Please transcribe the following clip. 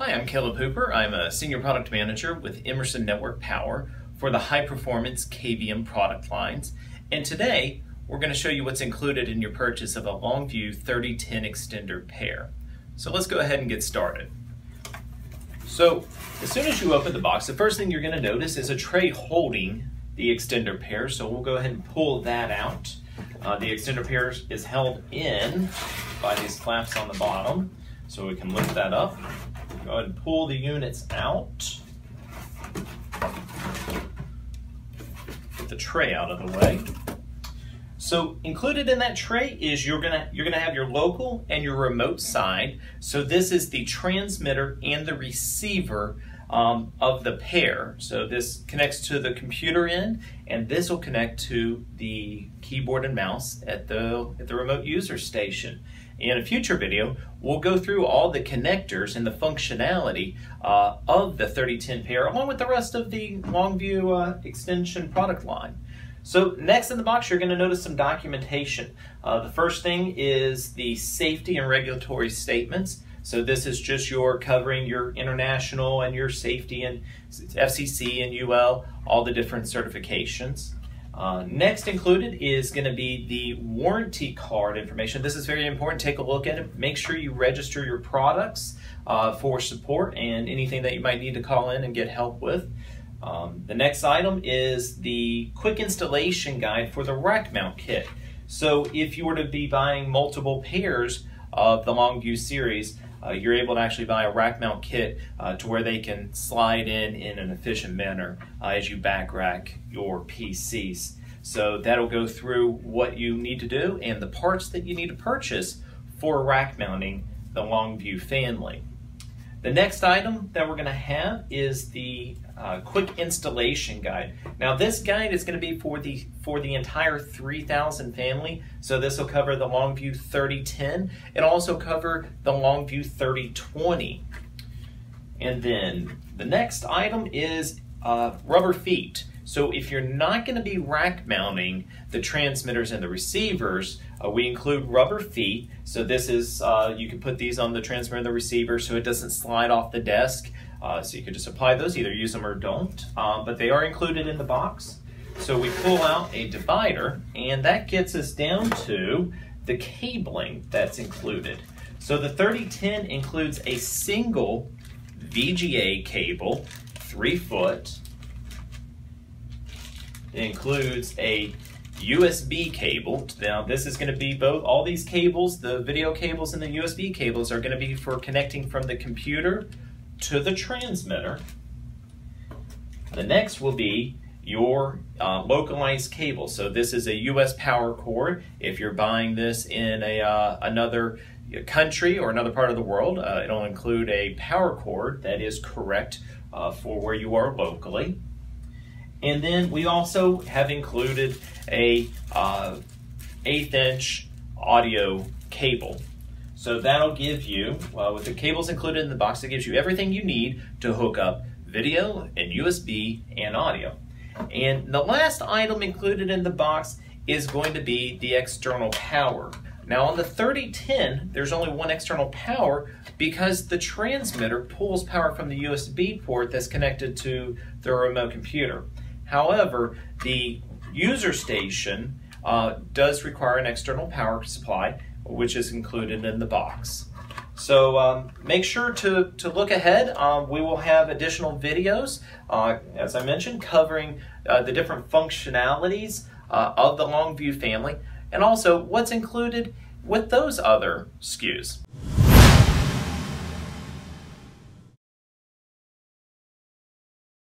Hi, I'm Caleb Hooper. I'm a Senior Product Manager with Emerson Network Power for the high performance KVM product lines. And today, we're going to show you what's included in your purchase of a Longview 3010 extender pair. So let's go ahead and get started. So as soon as you open the box, the first thing you're going to notice is a tray holding the extender pair. So we'll go ahead and pull that out. Uh, the extender pair is held in by these flaps on the bottom. So we can lift that up Go ahead and pull the units out. Get the tray out of the way. So included in that tray is you're gonna you're gonna have your local and your remote side. So this is the transmitter and the receiver um, of the pair. So this connects to the computer end, and this will connect to the keyboard and mouse at the at the remote user station. In a future video, we'll go through all the connectors and the functionality uh, of the 3010 pair along with the rest of the Longview uh, extension product line. So next in the box, you're going to notice some documentation. Uh, the first thing is the safety and regulatory statements. So this is just your covering your international and your safety and FCC and UL, all the different certifications. Uh, next included is going to be the warranty card information. This is very important. Take a look at it. Make sure you register your products uh, for support and anything that you might need to call in and get help with. Um, the next item is the quick installation guide for the rack mount kit. So if you were to be buying multiple pairs of the Longview series, uh, you're able to actually buy a rack mount kit uh, to where they can slide in in an efficient manner uh, as you back rack your PCs. So that'll go through what you need to do and the parts that you need to purchase for rack mounting the Longview family. The next item that we're going to have is the uh, quick installation guide. Now this guide is going to be for the for the entire 3000 family. So this will cover the Longview 3010. It'll also cover the Longview 3020. And then the next item is uh, rubber feet. So if you're not going to be rack mounting the transmitters and the receivers, uh, we include rubber feet. So this is, uh, you can put these on the transmitter and the receiver so it doesn't slide off the desk. Uh, so you can just apply those, either use them or don't. Um, but they are included in the box. So we pull out a divider and that gets us down to the cabling that's included. So the 3010 includes a single VGA cable, three foot, it includes a USB cable. Now this is going to be both, all these cables, the video cables and the USB cables are going to be for connecting from the computer to the transmitter. The next will be your uh, localized cable. So this is a US power cord. If you're buying this in a, uh, another country or another part of the world, uh, it'll include a power cord that is correct uh, for where you are locally. And then we also have included a uh, eighth inch audio cable. So that'll give you, with the cables included in the box, it gives you everything you need to hook up video and USB and audio. And the last item included in the box is going to be the external power. Now on the 3010, there's only one external power because the transmitter pulls power from the USB port that's connected to the remote computer. However, the user station uh, does require an external power supply, which is included in the box. So um, make sure to, to look ahead. Um, we will have additional videos, uh, as I mentioned, covering uh, the different functionalities uh, of the Longview family and also what's included with those other SKUs.